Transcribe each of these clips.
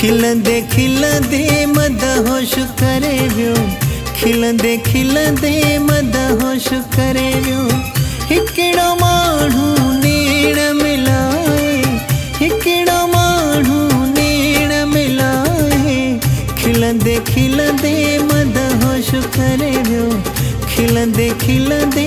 खिलंदे खिलंदे मद होश करे वियो। खिलंदे खिलंदे मद होश करे वियो। हिकिड़ो माण्हू नेण मिलाए, हिकिड़ो माण्हू नेण मिलाए। खिलंदे खिलंदे मदहोश करे वियो खिलंदे खिलंदे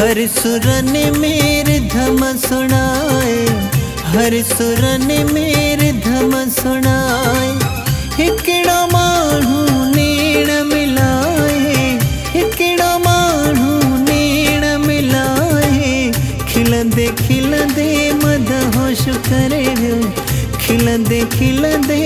हर सुरन मेर धम सुनाए, हर सुरन मेर धम सुनाए। हिकिड़ो माण्हू नेण मिलाए, हिकिड़ो माण्हू नेण मिलाए। खिलंदे खिलंदे मदहोश करे वियो खिलंदे खिलंदे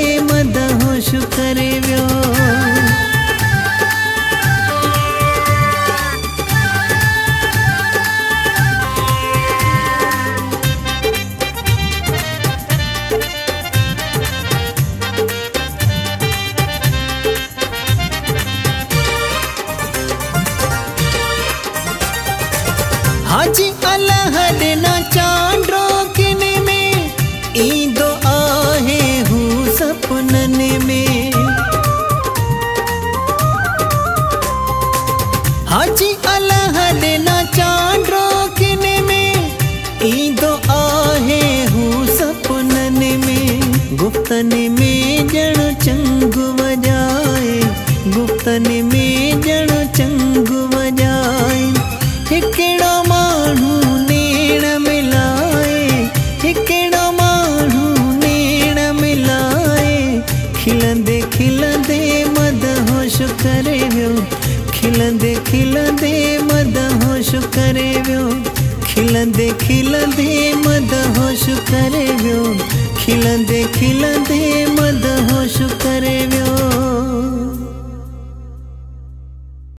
ईंदो आहे हू सपननि में। गुप्तनि में ॼण चंग वॼाए गुप्तनि में ॼण चंग वॼाए हिकिड़ो माण्हू नेण मिलाए। हिकिड़ो माण्हू नेण मिलाए। खिलंदे खिलंदे मदहोश करे वियो। खिलंदे खिलंदे मदहोश करे वियो। खिलंदे खिलंदे मद होश करे वियो खिलंदे खिलंदे।